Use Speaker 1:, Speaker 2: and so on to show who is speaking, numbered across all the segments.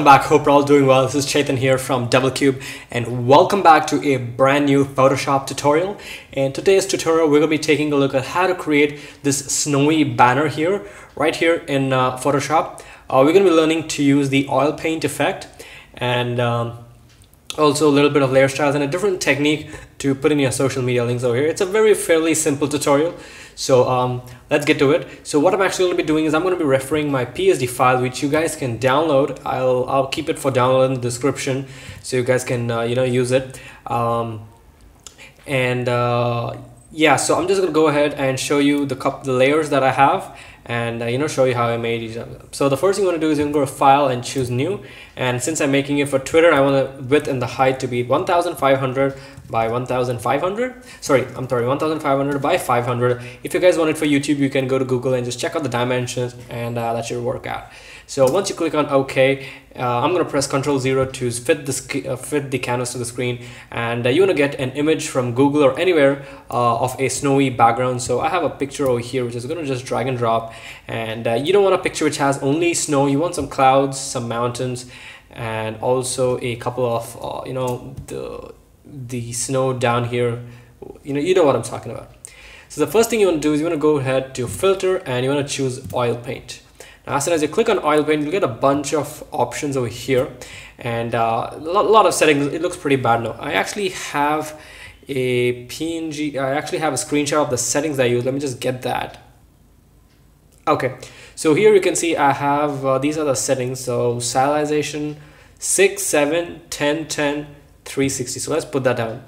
Speaker 1: welcome back. Hope you're all doing well. This is Chethan here from Devil Cube, and welcome back to a brand new Photoshop tutorial. In today's tutorial, we're going to be taking a look at how to create this snowy banner here, right here in uh, Photoshop. Uh, we're going to be learning to use the oil paint effect and um, also a little bit of layer styles and a different technique to put in your social media links over here. It's a very fairly simple tutorial. So um, let's get to it. So what I'm actually going to be doing is I'm going to be referring my PSD file, which you guys can download. I'll, I'll keep it for download in the description so you guys can, uh, you know, use it. Um, and uh, yeah, so I'm just going to go ahead and show you the, the layers that I have and uh, you know show you how I made each. So the first thing you want to do is you can go to file and choose new. And since I'm making it for Twitter I want the width and the height to be 1500 by 1500 sorry I'm sorry 1500 by 500 if you guys want it for YouTube you can go to Google and just check out the dimensions and uh, that should work out so once you click on OK, uh, I'm going to press Control 0 to fit the, uh, fit the canvas to the screen. And uh, you want to get an image from Google or anywhere uh, of a snowy background. So I have a picture over here, which is going to just drag and drop. And uh, you don't want a picture which has only snow. You want some clouds, some mountains, and also a couple of, uh, you know, the, the snow down here. You know, you know what I'm talking about. So the first thing you want to do is you want to go ahead to filter and you want to choose oil paint. As soon as you click on oil paint, you'll get a bunch of options over here and uh, a lot of settings. It looks pretty bad now. I actually have a PNG, I actually have a screenshot of the settings I use. Let me just get that. Okay, so here you can see I have, uh, these are the settings. So stylization 6, 7, 10, 10, 360. So let's put that down.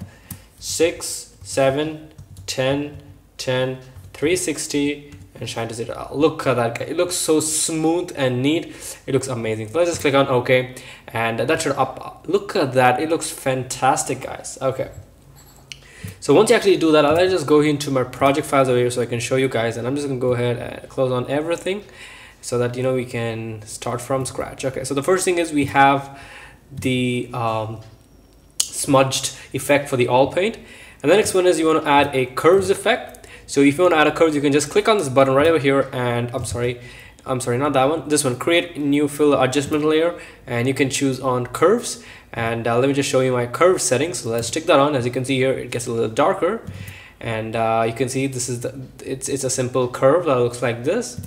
Speaker 1: 6, 7, 10, 10, 360, and shine to zero. Look at that guy. It looks so smooth and neat. It looks amazing. Let's just click on OK and that should up. Look at that. It looks fantastic guys. Okay. So once you actually do that, I'll just go into my project files over here so I can show you guys and I'm just gonna go ahead and close on everything so that you know we can start from scratch. Okay, so the first thing is we have the um, smudged effect for the oil paint and the next one is you want to add a curves effect so if you want to add a curve, you can just click on this button right over here and I'm sorry, I'm sorry, not that one, this one, create new fill adjustment layer and you can choose on curves and uh, let me just show you my curve settings. So let's stick that on. As you can see here, it gets a little darker and uh, you can see this is the, it's, it's a simple curve that looks like this.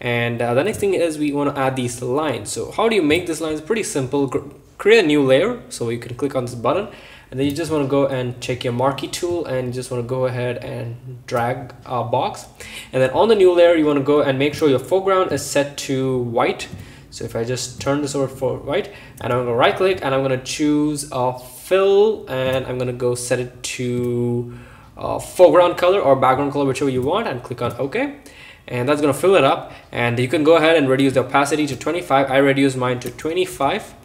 Speaker 1: And uh, the next thing is we want to add these lines. So how do you make this line? It's pretty simple. Create a new layer. So you can click on this button and then you just want to go and check your marquee tool and you just want to go ahead and drag a box. And then on the new layer you want to go and make sure your foreground is set to white. So if I just turn this over for white and I'm going to right click and I'm going to choose a fill and I'm going to go set it to uh, foreground color or background color whichever you want and click on OK. And that's going to fill it up. And you can go ahead and reduce the opacity to 25 I reduce mine to 25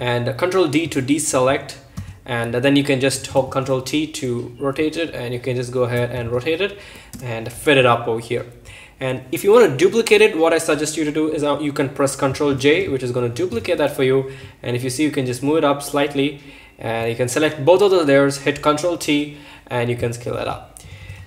Speaker 1: and control D to deselect and then you can just hold control T to rotate it and you can just go ahead and rotate it and fit it up over here. And if you want to duplicate it what I suggest you to do is uh, you can press control J which is going to duplicate that for you. And if you see you can just move it up slightly and you can select both of the layers hit control T and you can scale it up.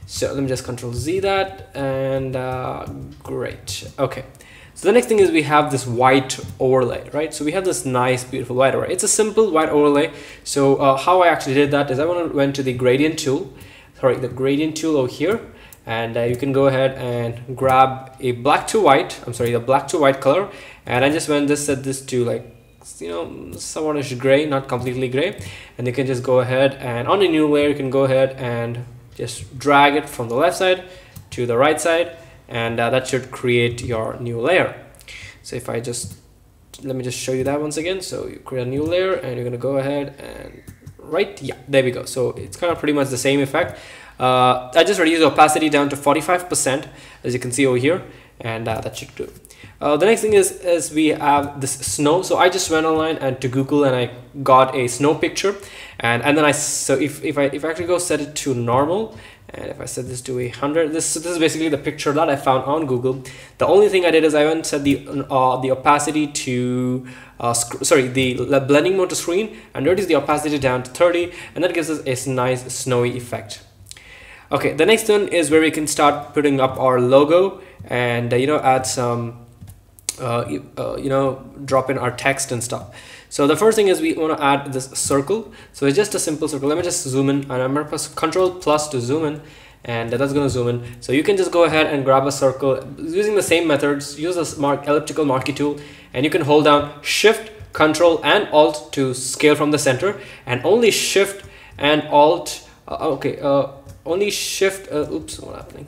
Speaker 1: So let me just control Z that and uh, great. Okay so the next thing is we have this white overlay, right? So we have this nice, beautiful white overlay. It's a simple white overlay. So uh, how I actually did that is I went to the gradient tool, sorry, the gradient tool over here, and uh, you can go ahead and grab a black to white, I'm sorry, the black to white color, and I just went this set this to like you know somewhat gray not completely gray and you can just go ahead and on a new layer you can go ahead and just drag it from the left side to the right side and uh, that should create your new layer. So if I just let me just show you that once again. So you create a new layer and you're gonna go ahead and right yeah there we go. So it's kind of pretty much the same effect. Uh, I just reduced the opacity down to 45% as you can see over here and uh, that should do. Uh, the next thing is is we have this snow. So I just went online and to Google and I got a snow picture. And and then I so if, if I if I actually go set it to normal and if I set this to a hundred this this is basically the picture that I found on Google. The only thing I did is I went set the uh, the opacity to uh, sorry the blending mode to screen and reduce the opacity down to 30 and that gives us a nice snowy effect. Okay the next one is where we can start putting up our logo and uh, you know add some uh, uh, you know drop in our text and stuff so the first thing is we want to add this circle. So it's just a simple circle. Let me just zoom in. And I'm gonna press control plus to zoom in. And that's going to zoom in. So you can just go ahead and grab a circle using the same methods. Use this mark elliptical marquee tool. And you can hold down shift control and alt to scale from the center. And only shift and alt uh, okay uh, only shift uh, oops what happening?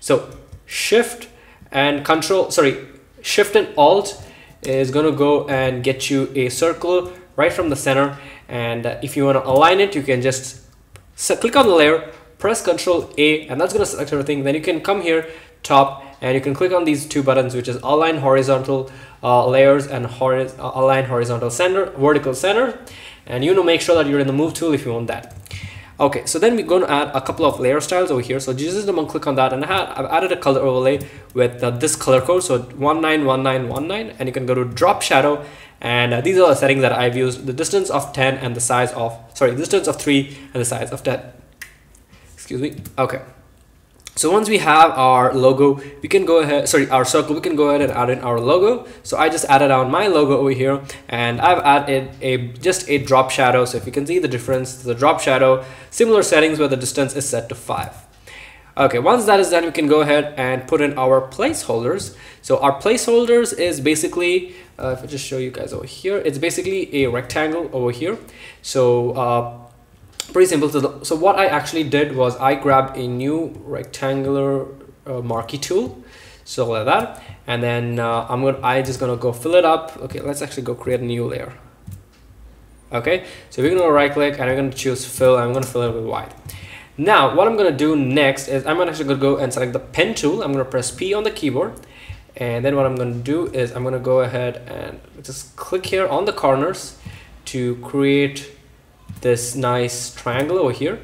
Speaker 1: So shift and control sorry shift and alt is to go and get you a circle right from the center and uh, if you want to align it you can just click on the layer press Control A and that's going to select everything. Then you can come here, top, and you can click on these two buttons, which is align horizontal uh, layers and horiz uh, align horizontal center, vertical center. And you know, make sure that you're in the move tool if you want that. Okay, so then we're going to add a couple of layer styles over here. So just I'm click on that and I've added a color overlay with uh, this color code. So 191919 and you can go to drop shadow and uh, these are the settings that I've used. The distance of 10 and the size of, sorry, distance of 3 and the size of 10 excuse me okay so once we have our logo we can go ahead sorry our circle we can go ahead and add in our logo. So i just added on my logo over here and i've added a just a drop shadow. So if you can see the difference the drop shadow similar settings where the distance is set to five. Okay once that is done we can go ahead and put in our placeholders. So our placeholders is basically uh, if i just show you guys over here it's basically a rectangle over here. So uh, pretty simple. So, so what I actually did was I grabbed a new rectangular uh, marquee tool. So like that. And then uh, I'm to, I just gonna go fill it up. Okay, let's actually go create a new layer. Okay, so we're gonna right click and I'm gonna choose fill. I'm gonna fill it with white. Now, what I'm gonna do next is I'm actually gonna go and select the pen tool. I'm gonna press P on the keyboard. And then what I'm gonna do is I'm gonna go ahead and just click here on the corners to create this nice triangle over here.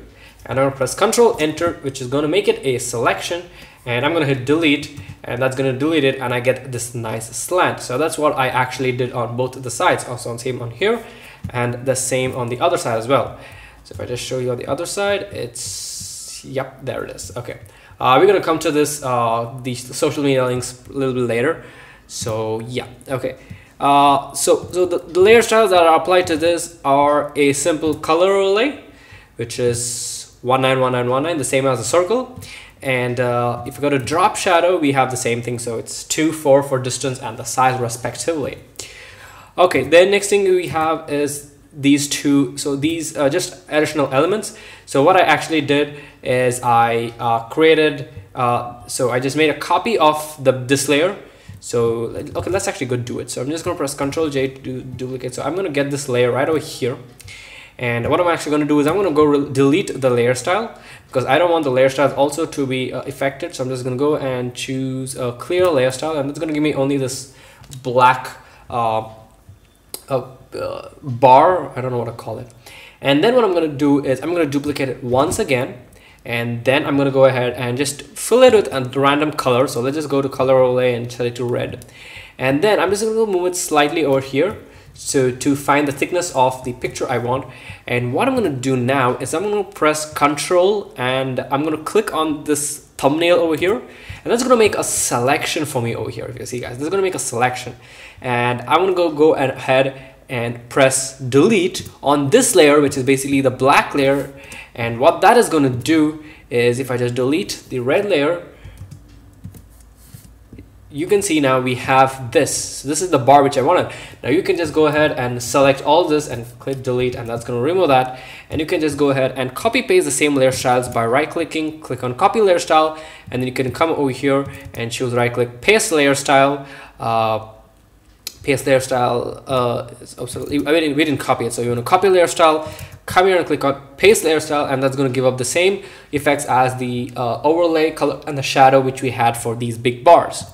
Speaker 1: And I'm gonna press control enter which is gonna make it a selection. And I'm gonna hit delete and that's gonna delete it and I get this nice slant. So that's what I actually did on both the sides also same on here and the same on the other side as well. So if I just show you on the other side it's yep there it is. Okay. Uh, we're gonna come to this uh, the social media links a little bit later. So yeah okay uh, so so the, the, layer styles that are applied to this are a simple color overlay, which is 191919, the same as a circle. And uh, if you go to drop shadow, we have the same thing. So it's 2, 4 for distance and the size respectively. Okay, then next thing we have is these two. So these are just additional elements. So what I actually did is I uh, created, uh, so I just made a copy of the this layer so, okay, let's actually go do it. So I'm just gonna press Control J to duplicate. So I'm gonna get this layer right over here. And what I'm actually gonna do is I'm gonna go delete the layer style because I don't want the layer style also to be uh, affected. So I'm just gonna go and choose a clear layer style and it's gonna give me only this black uh, uh, bar. I don't know what to call it. And then what I'm gonna do is I'm gonna duplicate it once again and then I'm gonna go ahead and just fill it with a random color. So let's just go to color overlay and set it to red. And then I'm just gonna move it slightly over here so to find the thickness of the picture I want. And what I'm gonna do now is I'm gonna press control and I'm gonna click on this thumbnail over here. And that's gonna make a selection for me over here if you see guys. This is gonna make a selection. And I'm gonna go go ahead and press delete on this layer which is basically the black layer and what that is going to do is if I just delete the red layer, you can see now we have this. this is the bar which I wanted. Now you can just go ahead and select all this and click delete and that's going to remove that. And you can just go ahead and copy paste the same layer styles by right clicking, click on copy layer style and then you can come over here and choose right click paste layer style. Uh, paste layer style uh, oh, I mean, we didn't copy it so you want to copy layer style come here and click on paste layer style and that's going to give up the same effects as the uh, overlay color and the shadow which we had for these big bars.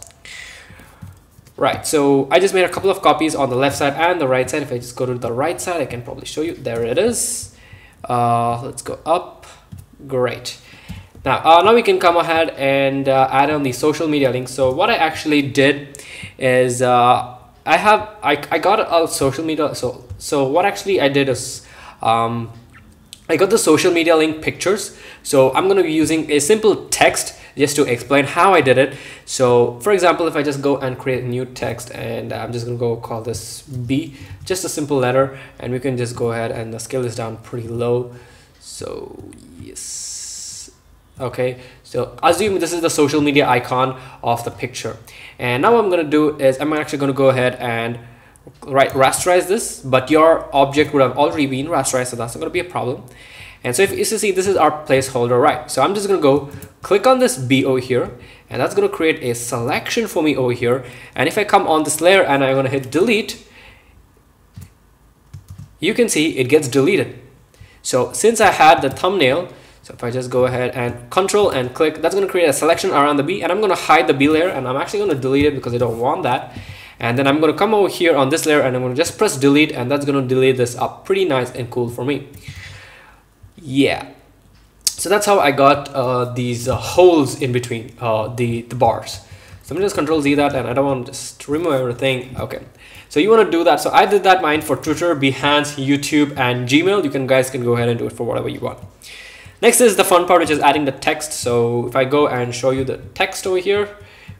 Speaker 1: Right so I just made a couple of copies on the left side and the right side. If I just go to the right side I can probably show you. There it is. Uh, let's go up. Great. Now, uh, now we can come ahead and uh, add on the social media links. So what I actually did is uh, I have I, I got a social media so so what actually I did is um, I got the social media link pictures so I'm gonna be using a simple text just to explain how I did it. So for example, if I just go and create a new text and I'm just gonna go call this B, just a simple letter, and we can just go ahead and the scale is down pretty low. So yes, okay. So assume this is the social media icon of the picture. And now what I'm gonna do is I'm actually gonna go ahead and right rasterize this, but your object would have already been rasterized, so that's not gonna be a problem. And so if you see, this is our placeholder, right? So I'm just gonna go click on this B over here, and that's gonna create a selection for me over here. And if I come on this layer and I'm gonna hit delete, you can see it gets deleted. So since I had the thumbnail, so if I just go ahead and control and click, that's gonna create a selection around the B and I'm gonna hide the B layer and I'm actually gonna delete it because I don't want that. And then I'm gonna come over here on this layer and I'm gonna just press delete and that's gonna delete this up pretty nice and cool for me yeah so that's how I got uh, these uh, holes in between uh, the, the bars. So I'm gonna just control Z that and I don't want to just remove everything. Okay. So you want to do that. So I did that mine for Twitter, Behance, YouTube, and Gmail. You can guys can go ahead and do it for whatever you want. Next is the fun part, which is adding the text. So if I go and show you the text over here,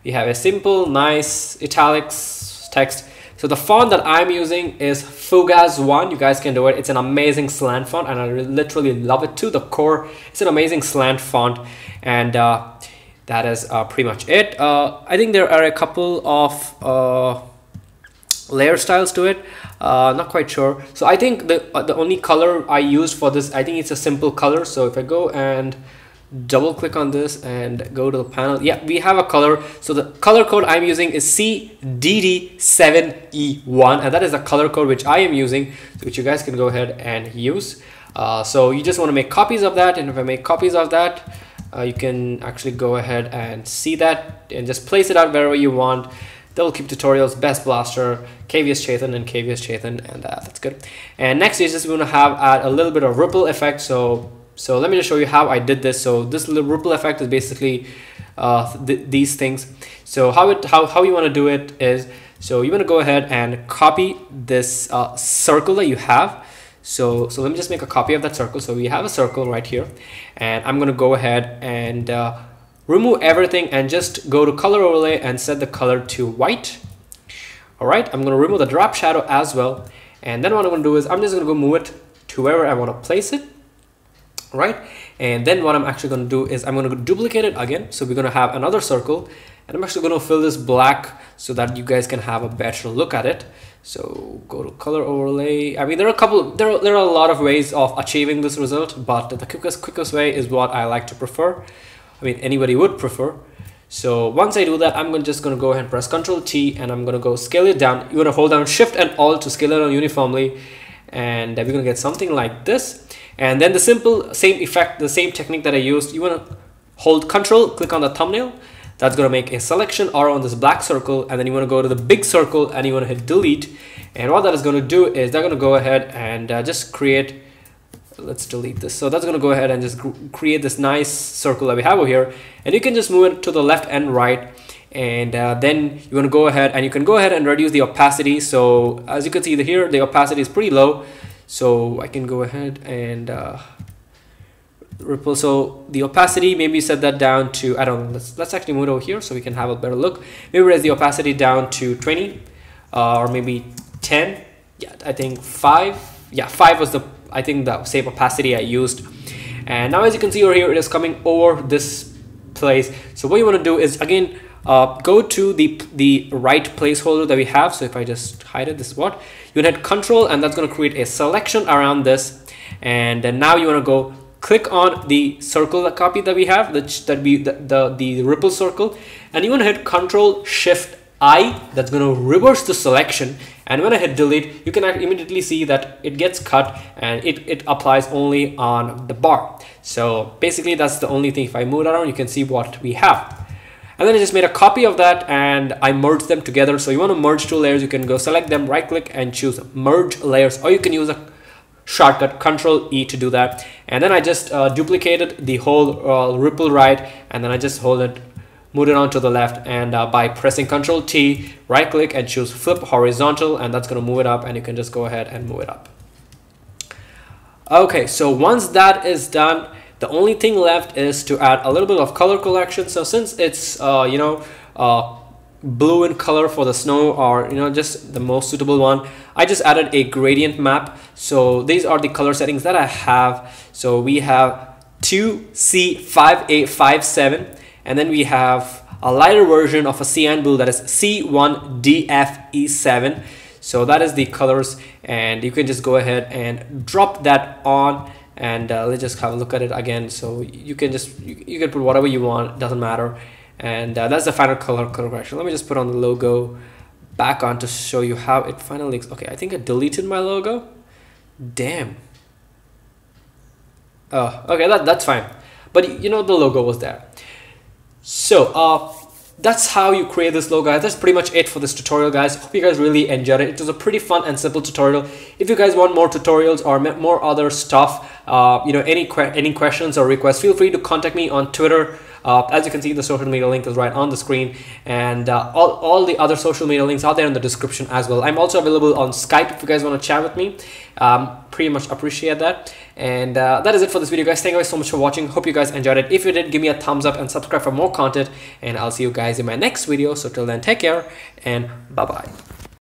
Speaker 1: we have a simple, nice italics text so the font that I'm using is Fugaz 1. You guys can do it. It's an amazing slant font and I literally love it too. The core, it's an amazing slant font and uh, that is uh, pretty much it. Uh, I think there are a couple of uh, layer styles to it. Uh, not quite sure. So I think the, uh, the only color I used for this, I think it's a simple color. So if I go and double click on this and go to the panel yeah we have a color so the color code i'm using is cdd7e1 and that is the color code which i am using which you guys can go ahead and use uh, so you just want to make copies of that and if i make copies of that uh, you can actually go ahead and see that and just place it out wherever you want Devil Cube tutorials, Best Blaster, KVS Chethan, and KVS Chethan, and uh, that's good. And next is just going to have add a little bit of ripple effect. So so let me just show you how I did this. So this little ripple effect is basically uh, th these things. So how it how, how you want to do it is so you want to go ahead and copy this uh, circle that you have. So so let me just make a copy of that circle. So we have a circle right here, and I'm gonna go ahead and uh, remove everything and just go to color overlay and set the color to white. All right, I'm gonna remove the drop shadow as well. And then what I'm gonna do is I'm just gonna go move it to wherever I wanna place it. Right and then what I'm actually going to do is I'm going to duplicate it again. So we're going to have another circle. And I'm actually going to fill this black so that you guys can have a better look at it. So go to color overlay. I mean there are a couple there are, there are a lot of ways of achieving this result but the quickest quickest way is what I like to prefer I mean anybody would prefer so once I do that, I'm just going to go ahead and press Control T and I'm going to go scale it down. You're going to hold down Shift and Alt to scale it down uniformly. And we're going to get something like this and then the simple same effect the same technique that I used you want to hold control click on the thumbnail that's going to make a selection or on this black circle and then you want to go to the big circle and you want to hit delete and what that is going to do is they're going to go ahead and uh, just create let's delete this. So that's going to go ahead and just create this nice circle that we have over here. And you can just move it to the left and right. And uh, then you want to go ahead and you can go ahead and reduce the opacity. So as you can see here the opacity is pretty low. So I can go ahead and uh, ripple. So the opacity maybe set that down to I don't know let's, let's actually move over here so we can have a better look. Maybe raise the opacity down to 20 uh, or maybe 10 yeah I think 5 yeah 5 was the I think the same opacity I used. And now as you can see over here it is coming over this place. So what you want to do is again uh, go to the the right placeholder that we have. So if I just hide it this is what? You hit control and that's going to create a selection around this. And then now you want to go click on the circle that copy that we have that that be the, the the ripple circle. And you want to hit control shift I that's going to reverse the selection and when I hit delete you can immediately see that it gets cut and it, it applies only on the bar so basically that's the only thing if I move it around you can see what we have and then I just made a copy of that and I merged them together. So you want to merge two layers, you can go select them, right click and choose merge layers or you can use a shortcut control E to do that. And then I just uh, duplicated the whole uh, ripple right and then I just hold it move it on to the left and uh, by pressing control T right click and choose flip horizontal and that's going to move it up and you can just go ahead and move it up. Okay, so once that is done, the only thing left is to add a little bit of color correction. So since it's uh, you know uh, blue in color for the snow or you know just the most suitable one I just added a gradient map. So these are the color settings that I have. So we have 2C5857 and then we have a lighter version of a cyan blue that is C1DFE7 so that is the colors and you can just go ahead and drop that on and uh, let's just have a look at it again. So you can just you, you can put whatever you want doesn't matter. And uh, that's the final color correction. Let me just put on the logo back on to show you how it finally looks. okay I think I deleted my logo. Damn. Oh okay that, that's fine. But you know the logo was there so uh that's how you create this logo that's pretty much it for this tutorial guys. Hope you guys really enjoyed it. It was a pretty fun and simple tutorial. If you guys want more tutorials or more other stuff uh, you know any que any questions or requests feel free to contact me on twitter uh, as you can see the social media link is right on the screen. And uh, all, all the other social media links are there in the description as well. I'm also available on skype if you guys want to chat with me. Um, pretty much appreciate that. And uh, that is it for this video guys. Thank you guys so much for watching. Hope you guys enjoyed it. If you did give me a thumbs up and subscribe for more content. And i'll see you guys in my next video. So till then take care and bye bye